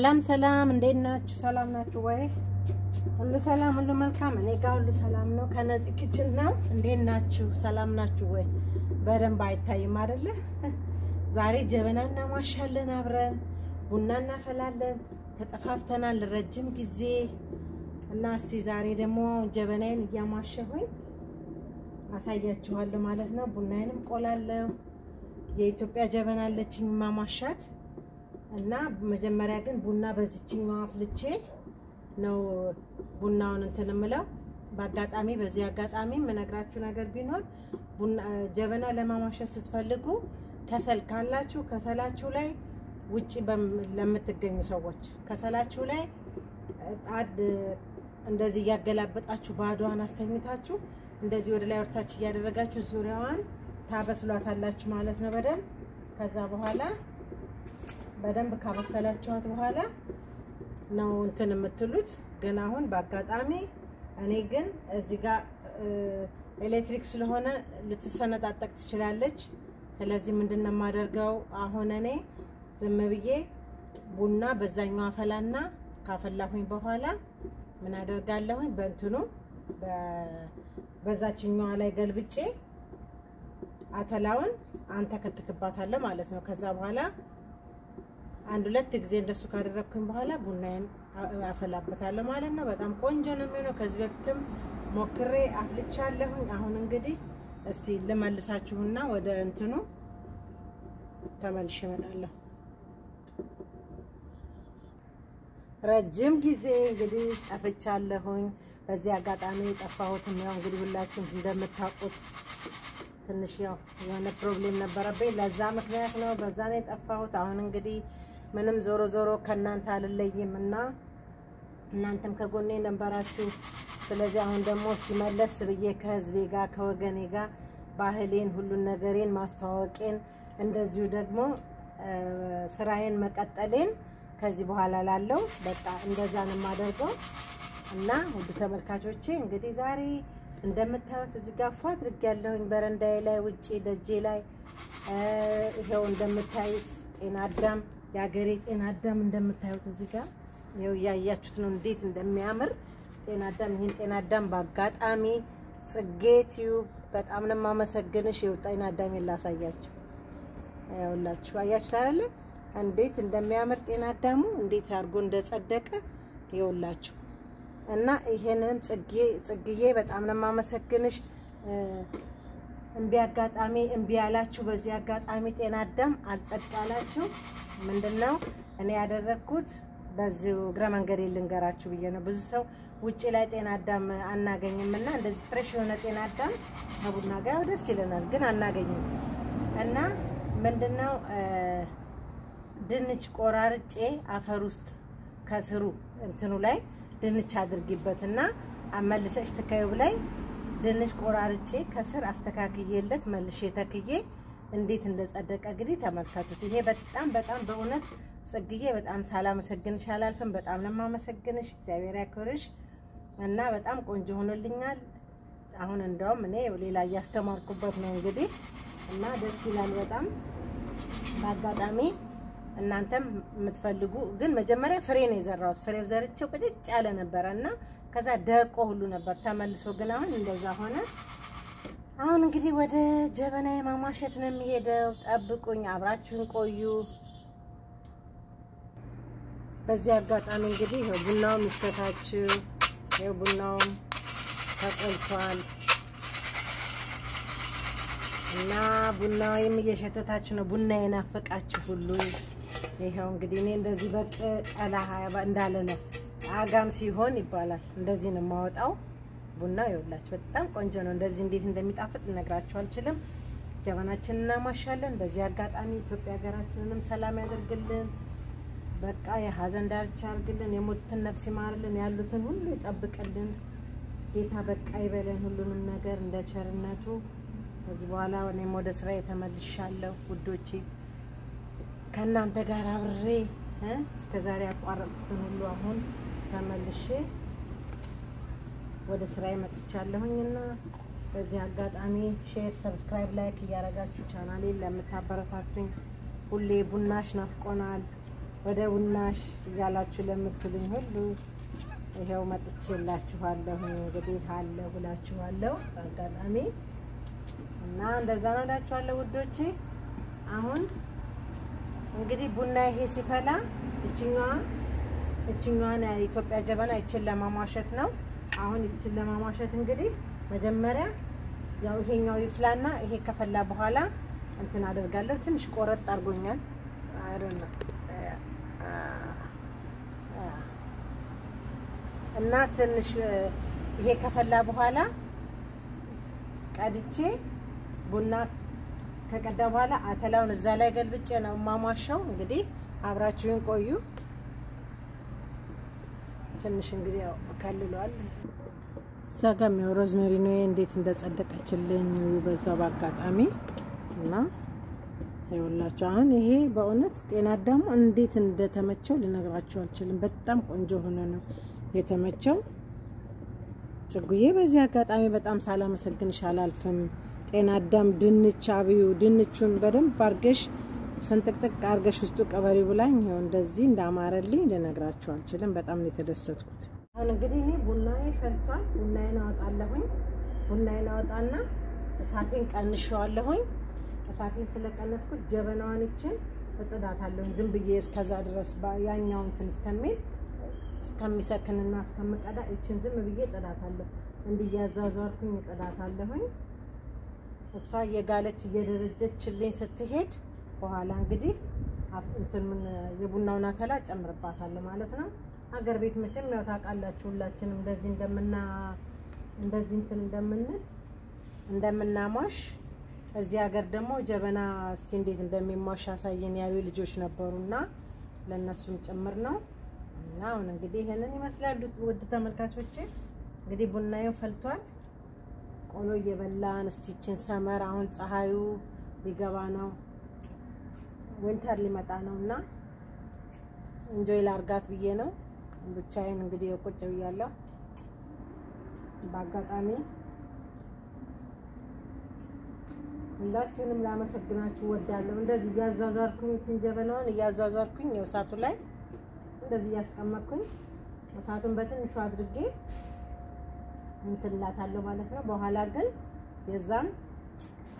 ሰላም ሰላም፣ እንዴት ናችሁ? ሰላም ናችሁ ወይ? ሁሉ ሰላም፣ ሁሉ መልካም። እኔ ጋር ሁሉ ሰላም ነው። ከነፂ kitchen ነው። እንዴት ናችሁ? ሰላም ናችሁ ወይ? በደንብ አይታይም አይደለ? ዛሬ ጀበና እናሟሻለን፣ አብረን ቡና እናፈላለን። ተጠፋፍተናል ረጅም ጊዜ እና እስቲ ዛሬ ደግሞ ጀበናዬን እያሟሸሁኝ አሳያችኋለሁ ማለት ነው። ቡናዬንም ቆላለሁ። የኢትዮጵያ ጀበና አለችኝ ማሟሻት እና መጀመሪያ ግን ቡና በዚችኛው አፍልቼ ነው ቡናውን እንትን የምለው። በአጋጣሚ በዚህ አጋጣሚ የምነግራችሁ ነገር ቢኖር ጀበና ለማሟሸት ስትፈልጉ ከሰል ካላችሁ ከሰላችሁ ላይ ውጪ ለምትገኙ ሰዎች ከሰላችሁ ላይ ጣድ እንደዚህ እያገላበጣችሁ ባዶዋን አስተኝታችሁ እንደዚህ ወደ ላይ ወርታች እያደረጋችሁ ዙሪያዋን ታበስሏታላችሁ ማለት ነው በደንብ ከዛ በኋላ በደንብ ካበሰላችኋት በኋላ ነው እንትን የምትሉት። ግን አሁን በአጋጣሚ እኔ ግን እዚህ ጋር ኤሌክትሪክ ስለሆነ ልትሰነጣጠቅ ትችላለች። ስለዚህ ምንድን ነው የማደርገው አሁን እኔ ዝም ብዬ ቡና በዛኛው አፈላና ካፈላሁኝ በኋላ ምን አደርጋለሁኝ በእንትኑ በዛችኛዋ ላይ ገልብጬ አተላውን አንተከትክባታለሁ ማለት ነው። ከዛ በኋላ አንድ ሁለት ጊዜ እንደሱ ካደረግኩኝ በኋላ ቡናዬን አፈላበታለሁ ማለት ነው። በጣም ቆንጆ ነው የሚሆነው። ከዚህ በፊትም ሞክሬ አፍልቻለሁኝ። አሁን እንግዲህ እስቲ ልመልሳችሁና ወደ እንትኑ ተመልሼ እመጣለሁ። ረጅም ጊዜ እንግዲህ ጠፍቻለሁኝ። በዚህ አጋጣሚ የጠፋሁትም ያው እንግዲህ ሁላችሁም እንደምታውቁት ትንሽ ያው የሆነ problem ነበረብኝ። ለዛ ምክንያት ነው በዛ ነው የጠፋሁት። አሁን እንግዲህ ምንም ዞሮ ዞሮ ከእናንተ አልለይም እና እናንተም ከጎኔ ነበራችሁ። ስለዚህ አሁን ደግሞ እስቲ መለስ ብዬ ከህዝቤ ጋር ከወገኔ ጋር ባህሌን፣ ሁሉን ነገሬን ማስተዋወቄን እንደዚሁ ደግሞ ስራዬን መቀጠሌን ከዚህ በኋላ ላለው በቃ እንደዛ ነው የማደርገው። እና ውድ ተመልካቾቼ እንግዲህ ዛሬ እንደምታዩት እዚህ ጋር ፏ አድርጌያለሁኝ በረንዳዬ ላይ ውጪ ደጄ ላይ። ይሄው እንደምታዩት ጤና አዳም የሀገሬ ጤና አዳም እንደምታዩት እዚህ ጋር ይኸው እያያችሁት ነው እንዴት እንደሚያምር ጤና አዳም። ይህን ጤና አዳም በአጋጣሚ ጽጌ ቲዩብ በጣም ነው የማመሰግንሽ። ይኸው ጤና አዳም ላሳያችሁ። ይኸውላችሁ አያችሁት አይደለ እንዴት እንደሚያምር ጤና አዳሙ እንዴት አድርጎ እንደጸደቀ ይኸውላችሁ። እና ይሄንንም ጽጌ ጽግዬ በጣም ነው የማመሰግንሽ። እምቢ አጋጣሚ እምቢ ያላችሁ በዚህ አጋጣሚ ጤና አዳም አልጸድቅ ያላችሁ ምንድነው? እኔ ያደረግኩት በዚሁ እግረ መንገድ ልንገራችሁ ብዬ ነው። ብዙ ሰው ውጭ ላይ ጤና አዳም አናገኝም እና እንደዚህ ፍሬሽ የሆነ ጤና አዳም ከቡና ጋር ደስ ይለናል፣ ግን አናገኝም። እና ምንድነው? ድንች ቆራርጬ አፈር ውስጥ ከስሩ እንትኑ ላይ ድንች አድርጊበት እና አመልሰሽ ትከዩብ ላይ ድንች ቆራርጬ ከስር አስተካክዬለት መልሼ ተክዬ እንዴት እንደጸደቀ እንግዲህ ተመልከቱት። ይሄ በጣም በጣም በእውነት ጽግዬ በጣም ሳላመሰግንሽ አላልፍም። በጣም ነው የማመሰግንሽ። እግዚአብሔር ያክብርሽ እና በጣም ቆንጆ ሆኖልኛል። አሁን እንደውም እኔ ሌላ እያስተማርኩበት ነው እንግዲህ እና ደስ ይላል በጣም በአጋጣሚ እናንተም የምትፈልጉ ግን መጀመሪያ ፍሬ ነው የዘራሁት። ፍሬው ዘርቼው ቅጭጭ ያለ ነበረ እና ከዛ ደርቆ ሁሉ ነበር ተመልሶ፣ ግን አሁን እንደዛ ሆነ። አሁን እንግዲህ ወደ ጀበና ማሟሸት ነው የሚሄደው። ጠብቁኝ፣ አብራችሁን ቆዩ። በዚህ አጋጣሚ እንግዲህ ቡናውም ይፈታችሁ። ይኸው ቡናውም ተቆልቷል እና ቡናውም እየሸተታችሁ ነው። ቡና የናፈቃችሁ ሁሉ ይኸው እንግዲህ እኔ እንደዚህ በቅጠላ እንዳለ ነው አጋም ሲሆን ይባላል። እንደዚህ ነው የማወጣው። ቡና ይኸውላችሁ በጣም ቆንጆ ነው። እንደዚህ እንዴት እንደሚጣፍጥ ልነግራችሁ አልችልም። ጀበናችንን እናሟሻለን። በዚህ አጋጣሚ ኢትዮጵያ ሀገራችንንም ሰላም ያደርግልን። በቃ የሀዘን ዳርቻ ያርግልን። የሞቱትን ነፍስ ይማርልን። ያሉትን ሁሉ ይጠብቅልን። ጌታ በቃ ይበለን ሁሉንም ነገር እንደ ቸርነቱ። ከዚህ በኋላ እኔም ወደ ስራ ተመልሻለሁ ውዶቼ ከእናንተ ጋር አብሬ እስከ ዛሬ ያቋረጥኩትን ሁሉ አሁን ተመልሼ ወደ ስራ መጥቻለሁኝና በዚህ አጋጣሚ share፣ subscribe፣ like እያደረጋችሁ ቻናሌን ለምታበረታቱኝ ሁሌ ቡናሽ ናፍቆናል ወደ ቡናሽ እያላችሁ ለምትሉኝ ሁሉ ይኸው መጥቼላችኋለሁ። እንግዲህ አለ ብላችኋለሁ በአጋጣሚ እና እንደዛ ነው እላችኋለሁ ውዶቼ። አሁን እንግዲህ ቡና ይሄ ሲፈላ እችኛዋ እችኛዋን የኢትዮጵያ ጀበና ይችን ለማሟሸት ነው። አሁን ይችን ለማሟሸት እንግዲህ መጀመሪያ ያው ይሄኛው ይፍላና ይሄ ከፈላ በኋላ እንትን አደርጋለሁ። ትንሽ ቆረጥ አድርጎኛል አይደል እና ትንሽ ይሄ ከፈላ በኋላ ቀድቼ ቡና ከቀዳ በኋላ አተላውን እዛ ላይ ገልብጬ ነው የማሟሻው። እንግዲህ አብራችሁን ቆዩ። ትንሽ እንግዲህ ያው ከልሏል። እዛ ጋም ያው ሮዝሜሪ ነው እንዴት እንደጸደቀችልኝ በዛ በአጋጣሚ እና ይኸውላችሁ አሁን ይሄ በእውነት ጤና አዳሙ እንዴት እንደተመቸው ልነግራችሁ አልችልም። በጣም ቆንጆ ሆኖ ነው የተመቸው። ጽጉዬ በዚህ አጋጣሚ በጣም ሳላመሰግንሽ አላልፍም። ጤና አዳም ድንች አብዩ ድንቹን በደንብ አርገሽ ስንጥቅጥቅ አርገሽ ውስጡ ቀበሪ ብላኝ ይኸው እንደዚህ እንዳማረልኝ ልነግራችሁ አልችልም። በጣም ነው የተደሰትኩት። አሁን እንግዲህ እኔ ቡናዬ ፈልቷል። ቡናዬን አወጣለሁኝ። ቡናዬን አወጣና እሳቴን ቀንሸዋለሁኝ። እሳቴን ስለቀነስኩት ጀበናዋን ይችን እጥዳታለሁኝ። ዝም ብዬ እስከዛ ድረስ ያኛው እንትን እስከሚል እስከሚሰክንና እስከምቀዳ ይችን ዝም ብዬ እጥዳታለሁ። እንዲያዛዟርኩኝ እጥዳታለሁኝ። እሷ እየጋለች እየደረጀችልኝ ስትሄድ በኋላ እንግዲህ እንትን ምን የቡናውን አተላ ጨምርባታለሁ ማለት ነው። ሀገር ቤት መቼም ያው ታውቃላችሁ ሁላችንም እንደዚህ እንደምና እንደዚህ እንትን እንደምንል እንደምናሟሽ እዚህ ሀገር ደግሞ ጀበና እስቲ እንዴት እንደሚሟሽ ያሳየን ያሉ ልጆች ነበሩና ለእነሱም ጭምር ነው። እና አሁን እንግዲህ ይሄንን ይመስላሉ ውድ ተመልካቾቼ። እንግዲህ ቡናዬው ፈልቷል። ቆሎ እየበላን እስቲችን ሰመር አሁን ፀሐዩ ሊገባ ነው፣ winter ሊመጣ ነው እና enjoy ላርጋት ብዬ ነው ብቻዬን እንግዲህ ቁጭ ብያለሁ። በአጋጣሚ ሁላችሁንም ላመሰግናችሁ ወዳለሁ። እንደዚህ እያዟዟርኩኝ እንትን ጀበናውን እያዟዟርኩኝ የእሳቱ ላይ እንደዚህ እያስቀመጥኩኝ እሳቱን በትንሹ አድርጌ እንትላታለሁ ማለት ነው። በኋላ ግን የዛም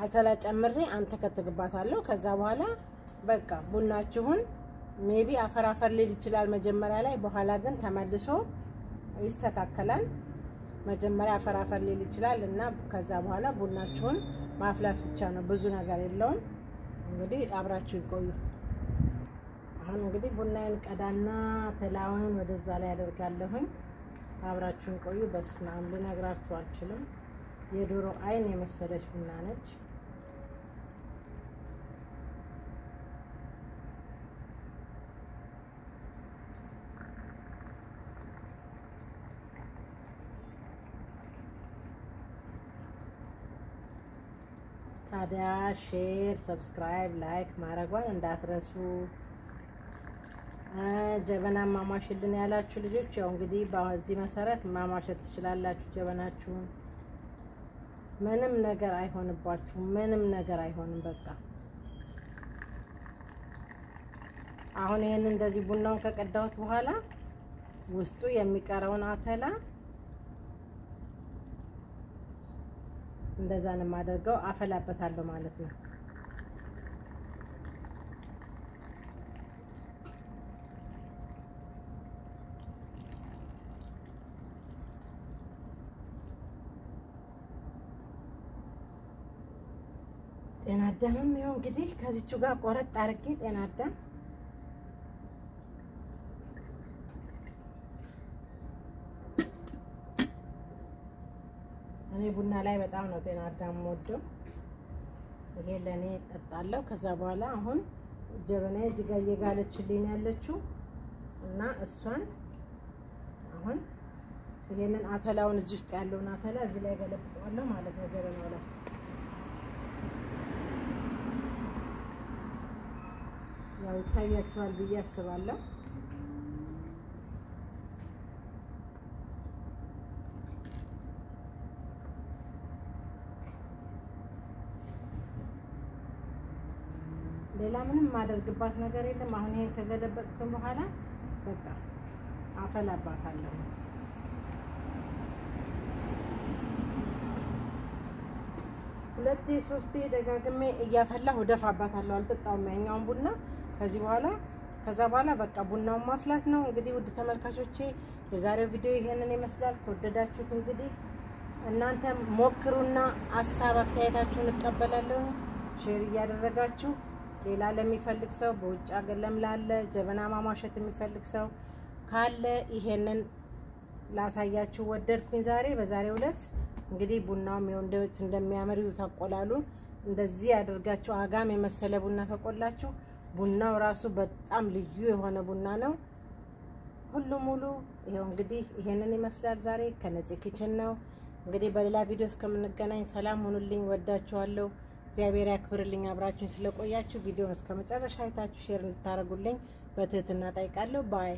አተላ ጨምሬ አንተከትክባታለሁ። ከዛ በኋላ በቃ ቡናችሁን maybe አፈር ሊል ይችላል መጀመሪያ ላይ፣ በኋላ ግን ተመልሶ ይስተካከላል። መጀመሪያ አፈር ሊል ይችላል እና ከዛ በኋላ ቡናችሁን ማፍላት ብቻ ነው፣ ብዙ ነገር የለውም። እንግዲህ አብራችሁ ይቆዩ። አሁን እንግዲህ ቡናዬን ቀዳና አተላውን ወደዛ ላይ አደርጋለሁኝ። አብራችሁን ቆዩ። አብ ልነግራችሁ አልችልም። የዶሮ አይን የመሰለች ቡና ነች። ታዲያ share፣ subscribe፣ like ማድረጓን እንዳትረሱ። ጀበና ማሟሽልን ያላችሁ ልጆች ያው እንግዲህ በዚህ መሰረት ማሟሸት ትችላላችሁ። ጀበናችሁን ምንም ነገር አይሆንባችሁም። ምንም ነገር አይሆንም። በቃ አሁን ይሄን እንደዚህ ቡናውን ከቀዳሁት በኋላ ውስጡ የሚቀረውን አተላ እንደዛ ነው የማደርገው። አፈላበታለሁ ማለት ነው። ጤና አዳምም ይኸው እንግዲህ ከዚቹ ጋር ቆረጥ አድርጌ ጤና አዳም እኔ ቡና ላይ በጣም ነው ጤና አዳም ወደው ይሄ ለእኔ እጠጣለሁ። ከዛ በኋላ አሁን ጀበና እዚህ ጋር እየጋለችልኝ ያለችው እና እሷን አሁን ይሄንን አተላውን እዚህ ውስጥ ያለውን አተላ እዚህ ላይ ገለብጠዋለሁ ማለት ነው ጀበናው ላይ ያው ይታያችኋል ብዬ አስባለሁ። ሌላ ምንም የማደርግባት ነገር የለም። አሁን ይሄን ከገለበጥኩኝ በኋላ በቃ አፈላባታለሁ። ሁለቴ ሶስቴ ደጋግሜ እያፈላሁ እደፋባታለሁ። አልጠጣውም ያኛውን ቡና ከዚህ በኋላ ከዛ በኋላ በቃ ቡናውን ማፍላት ነው። እንግዲህ ውድ ተመልካቾቼ የዛሬው ቪዲዮ ይሄንን ይመስላል። ከወደዳችሁት እንግዲህ እናንተ ሞክሩና ሀሳብ አስተያየታችሁን እቀበላለሁ። share እያደረጋችሁ ሌላ ለሚፈልግ ሰው በውጭ ሀገር ለምላለ ጀበና ማሟሸት የሚፈልግ ሰው ካለ ይሄንን ላሳያችሁ ወደድኩኝ። ዛሬ በዛሬው ዕለት እንግዲህ ቡናውም ይኸው እንደሚያምር አቆላሉን እንደዚህ ያደርጋችሁ አጋም የመሰለ ቡና ከቆላችሁ ቡናው ራሱ በጣም ልዩ የሆነ ቡና ነው። ሁሉ ሙሉ ይኸው እንግዲህ ይሄንን ይመስላል ዛሬ ከነፂ kitchen ነው። እንግዲህ በሌላ ቪዲዮ እስከምንገናኝ ሰላም ሁኑልኝ። ወዳችኋለሁ። እግዚአብሔር ያክብርልኝ። አብራችሁኝ ስለቆያችሁ ቪዲዮን እስከ መጨረሻ አይታችሁ share እንድታደርጉልኝ በትህትና ጠይቃለሁ። bye